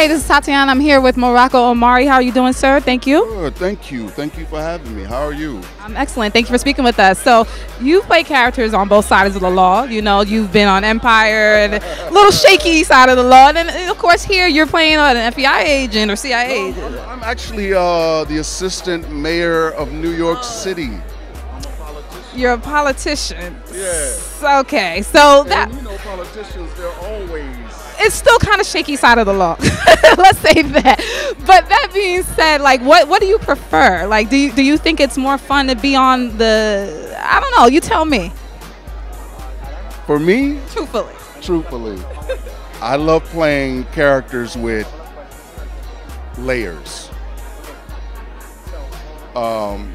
Hey, this is Tatiana. I'm here with Morocco Omari. How are you doing, sir? Thank you. Good, thank you. Thank you for having me. How are you? I'm excellent. Thank you for speaking with us. So, you've played characters on both sides of the law. You know, you've been on Empire and a little shaky side of the law. And then, of course, here you're playing an FBI agent or CIA agent. I'm, actually uh, the assistant mayor of New York City. You're a politician. Yeah. Okay, so that you know, politicians, they're always. It's still kind of shaky side of the law. Let's say that. But that being said, like, what what do you prefer? Like, do you do you think it's more fun to be on the? I don't know. You tell me. For me, Truthfully. truthfully, I love playing characters with layers. Um,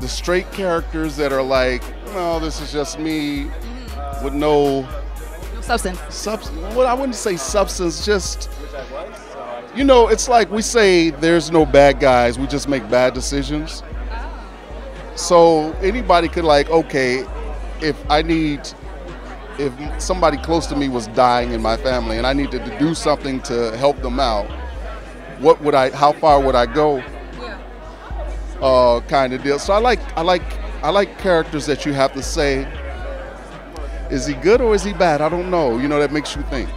the straight characters that are like, no, this is just me with no No substance. substance. Well, I wouldn't say substance, just you know, it's like we say there's no bad guys, we just make bad decisions. So anybody could like, okay, if I need if somebody close to me was dying in my family and I needed to do something to help them out, what would I how far would I go? Uh kind of deal. So I like I like I like characters that you have to say is he good or is he bad? I don't know. You know, that makes you think.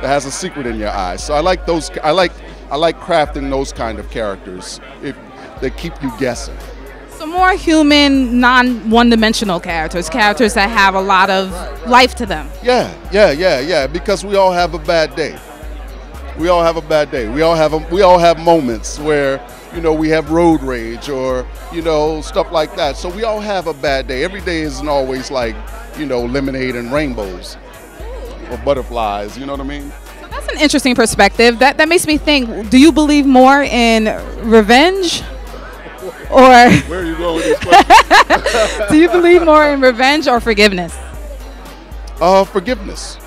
That has a secret in your eyes. So I like those. I like I like crafting those kind of characters. If they keep you guessing. So more human, non one-dimensional characters, characters that have a lot of life to them. Yeah, yeah, yeah, yeah. Because we all have a bad day. We all have a bad day. We all have a, we all have moments where you know we have road rage or you know stuff like that. So we all have a bad day. Every day isn't always like you know lemonade and rainbows or butterflies. You know what I mean? So that's an interesting perspective. That that makes me think. Do you believe more in revenge, or Where are you going with this question? do you believe more in revenge or forgiveness? Uh, forgiveness.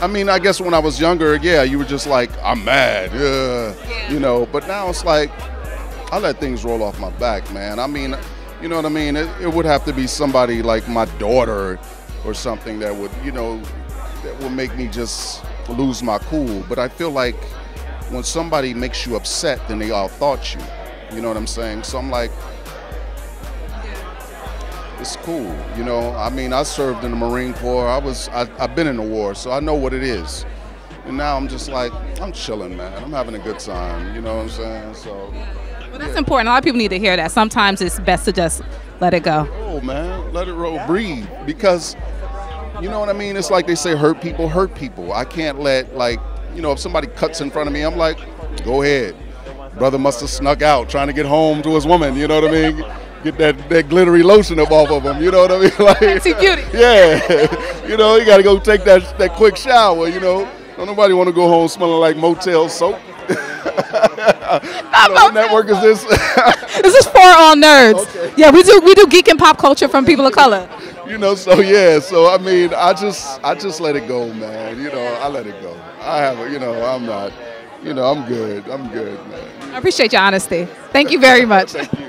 I mean, I guess when I was younger, yeah, you were just like, I'm mad, yeah, you know. But now it's like, I let things roll off my back, man. I mean, you know what I mean? It, it would have to be somebody like my daughter or something that would, you know, that would make me just lose my cool. But I feel like when somebody makes you upset, then they all thought you. You know what I'm saying? So I'm like, it's cool. You know, I mean, I served in the Marine Corps. I was, I, I've been in the war, so I know what it is. And now I'm just like, I'm chilling, man. I'm having a good time. You know what I'm saying? So, Well, that's important. A lot of people need to hear that. Sometimes it's best to just let it go. Man, let it roll, breathe. Because, you know what I mean? It's like they say, hurt people hurt people. I can't let like, you know, if somebody cuts in front of me, I'm like, go ahead. Brother must have snuck out trying to get home to his woman. You know what I mean? Get that, that glittery lotion up off of him. You know what I mean? Like. Yeah, you know, you got to go take that that quick shower. You know, don't nobody want to go home smelling like motel soap. What network is this? This is for all nerds. Okay. Yeah, we do we do geek and pop culture from people of color. you know, so yeah, so I mean, I just I just let it go, man. You know, I let it go. I have, a, you know, I'm not, you know, I'm good. I'm good, man. I appreciate your honesty. Thank you very much. Thank you.